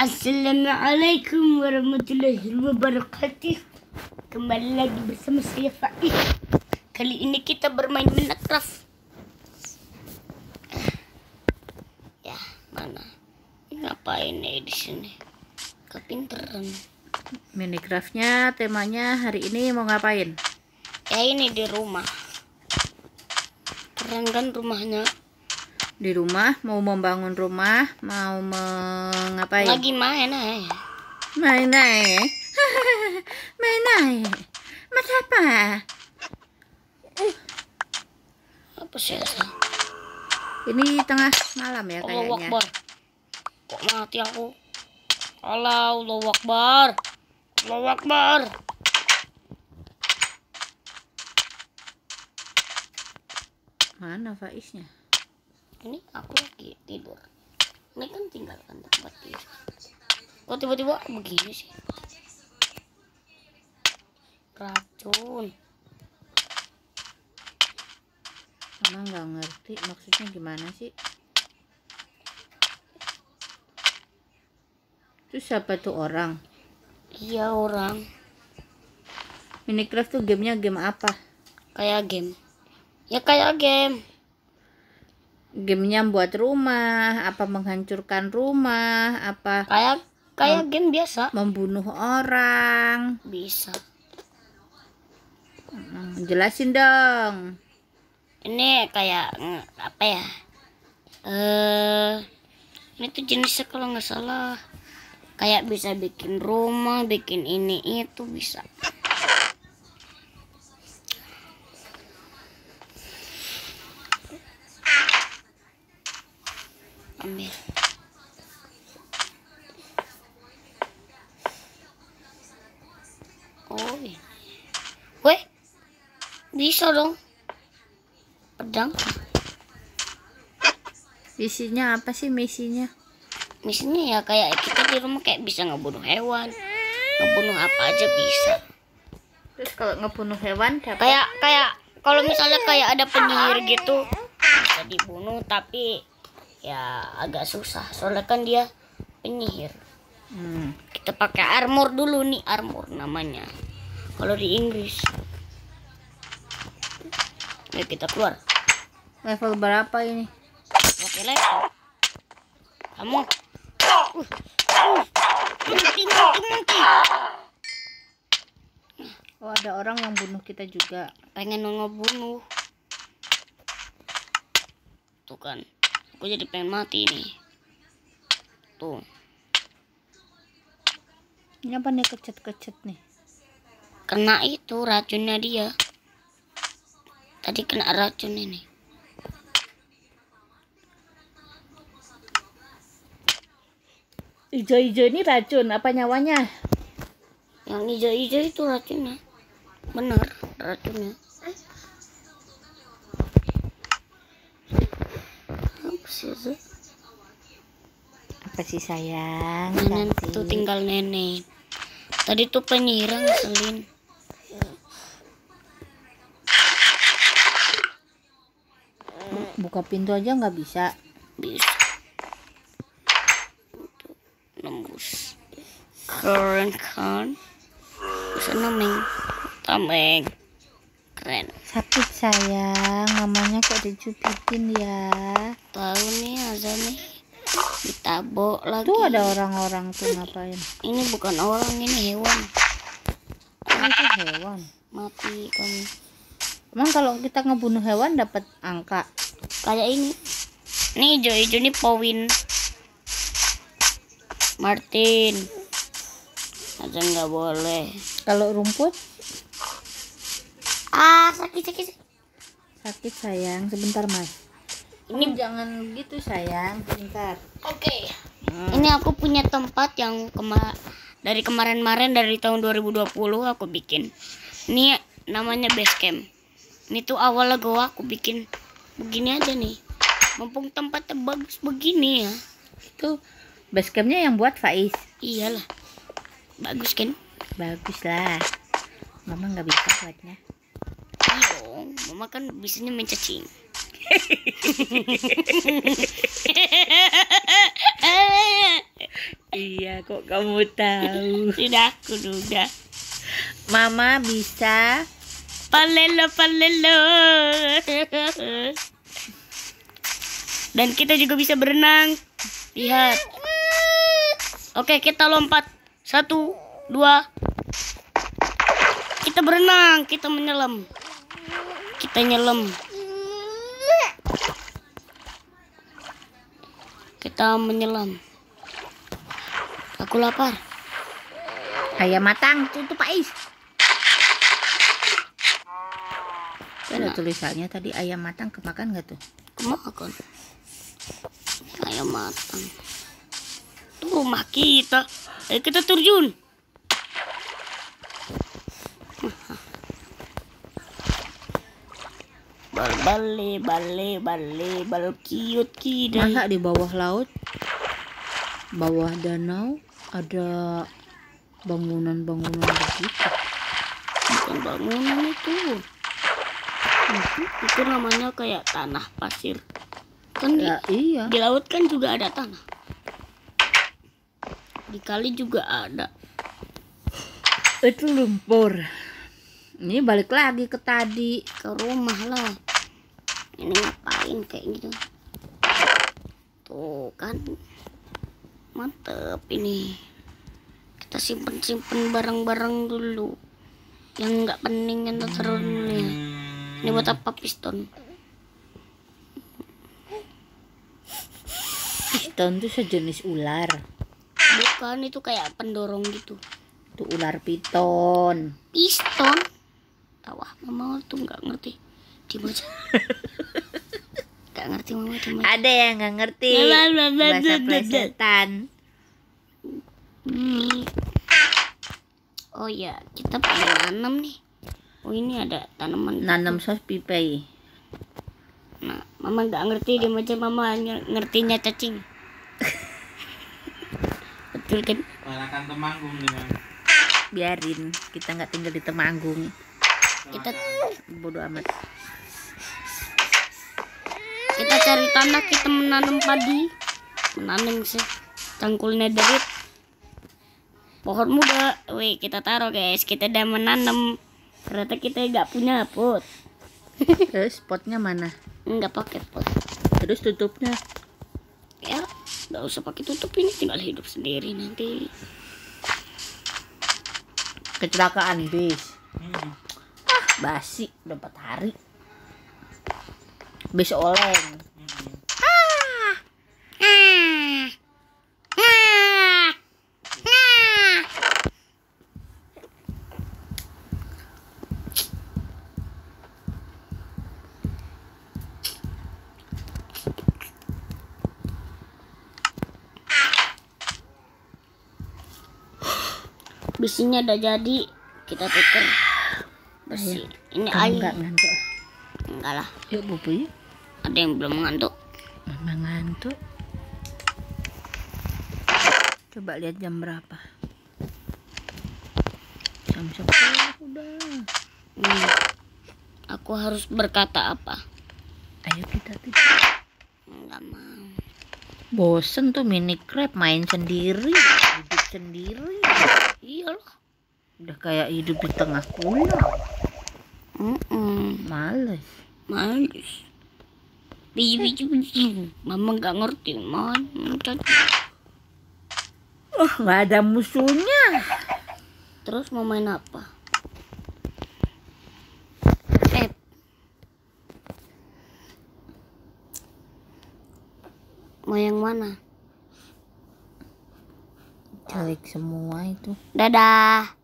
Assalamualaikum warahmatullahi wabarakatuh. Kembali lagi bersama saya Faiz. Kali ini kita bermain Minecraft. Ya, mana? Ngapain nih di sini? Kepinteran. Minecraftnya temanya hari ini mau ngapain? Ya ini di rumah. Keren kan rumahnya? Di rumah mau membangun rumah, mau mengapain? Lagi main aja. Main aja. Main aja. Mas apa? Apa sih? Ini tengah malam ya Allah kayaknya. Akbar. Kok mati aku? Allah, Allah Akbar. Allah Akbar. Mana Faiznya? Ini aku lagi tidur. Ini kan tinggalkan tempat tidur. Kok tiba-tiba begini sih? Racun. Mama nggak ngerti maksudnya gimana sih? Itu siapa tuh orang? Iya orang. Minecraft tuh gamenya game apa? Kayak game. Ya kayak game. Gamenya buat rumah, apa menghancurkan rumah, apa Kayak kayak game biasa. membunuh orang. Bisa. Hmm, Jelasin dong. Ini kayak apa ya? Eh, ini tuh jenisnya kalau nggak salah kayak bisa bikin rumah, bikin ini itu bisa. Oh, ini. Weh, bisa dong. Pedang. Misinya apa sih misinya? Misinya ya kayak kita di rumah kayak bisa ngebunuh hewan, ngebunuh apa aja bisa. Terus kalau ngebunuh hewan dapat Kayak kayak kalau misalnya kayak ada penyihir gitu bisa dibunuh tapi ya agak susah soalnya kan dia penyihir. Hmm. Kita pakai armor dulu nih armor namanya. Kalau di Inggris. Ayo kita keluar. Level berapa ini? Oke level. Kamu. Uh, uh, mati, mati, mati. Oh ada orang yang bunuh kita juga. pengen ngebunuh tuh kan aku jadi pengen mati nih tuh Ini apa nih kecet-kecet nih? kena itu racunnya dia. Tadi kena racun ini. Ijo-ijo ini racun. Apa nyawanya? yang hijau-hijau itu racunnya. Bener racunnya. Apa sih itu Apa sih sayang? nenek tuh tinggal nenek tadi tuh penyihir ngeselin Buka pintu aja nggak bisa. bisa. Nembus. Keren kan? Bisa nemeng tameng. Keren. Sakit sayang, mamanya kok dicubitin ya. tahu nih azan nih ditabok lagi Tuh ada orang-orang tuh ngapain? ini bukan orang ini hewan Oh, itu hewan. mati kamu Emang kalau kita ngebunuh hewan dapat angka? kayak ini ini hijau-hijau nih Powin Martin azan nggak boleh Kalau rumput ah sakit sakit. sakit sayang. Sebentar mas. Ini jangan gitu sayang. Sebentar. Oke. Hmm. Ini aku punya tempat yang kema dari kemarin-kemarin dari tahun 2020 aku bikin. Ini namanya base camp. Ini tuh awalnya gua aku bikin begini aja nih. Mumpung tempatnya bagus begini ya. Itu base campnya yang buat Faiz. Iyalah. Bagus kan? Bagus lah. Mama nggak bisa buatnya. Iya, mama kan bisanya main cacing. Iya Kok kamu tahu? Tidak aku duga. Mama bisa Palelo, palelo. Dan kita juga bisa berenang. Lihat. Oke, kita lompat. Satu, dua. Kita berenang, kita menyelam. Kita nyelam. Kita menyelam. Aku lapar. ayam matang tutup Ais. Ada tulisannya tadi ayam matang kemakan nggak tuh? Kemakan. Ayam matang. Itu rumah kita. Ayo kita terjun. Bal bale bale bale bal kiut kidai. Masa di bawah laut, bawah danau ada bangunan-bangunan begitu? Bukan bangunan itu. Itu, namanya kayak tanah pasir. Kan di, Ya iya. di laut kan juga ada tanah. Di kali juga ada. Itu lumpur. Ini balik lagi ke tadi. ke rumah lah ngapain kayak gitu. Tuh kan mantep ini. Kita simpen simpen barang-barang dulu. Yang nggak penting taruh dulu ya. Ini buat apa piston? Piston tuh sejenis ular. bukan itu kayak pendorong gitu. Itu ular piton. piston? Tahu ah mama tuh nggak ngerti. Dibaca nggak ngerti mama cuma Ada yang nggak ngerti bahasa plesetan. Hmm. Oh ya, kita pengen nanam nih. Oh ini ada tanaman. Nanam sos pipei. Nah, mama nggak ngerti dia macam mama ngertinya cacing. Betul kan? Balakan temanggung nih. Biarin, kita nggak tinggal di Temanggung. Kita Bodoh amat. Cari tanah kita menanam padi, menanam sih cangkulnya dari pohon muda. Wih kita taruh guys, kita udah menanam. Ternyata kita nggak punya pot, Terus potnya mana? nggak pakai pot. Terus tutupnya. ya nggak usah pakai tutup ini tinggal hidup sendiri nanti Kecelakaan bis. Hmm. Basi, udah 4 hari. Bis oleng. Besinya udah jadi kita tuker besi ini Kamu air nggak ngantuk? enggak lah Yuk bobo yuk. ada yang belum ngantuk Mama ngantuk. Coba lihat jam berapa. Jam 10 udah. Hmm. aku harus berkata apa Ayo kita tidur. enggak mau Bosen tuh mini crab main sendiri, hidup sendiri. Iyalah Udah kayak hidup di tengah pulau. Mm-mm. Males. males Bibi cuci mama nggak ngerti man cacat. Oh, nggak ada musuhnya. terus mau main apa eh mau yang mana Jelek semua itu. dadah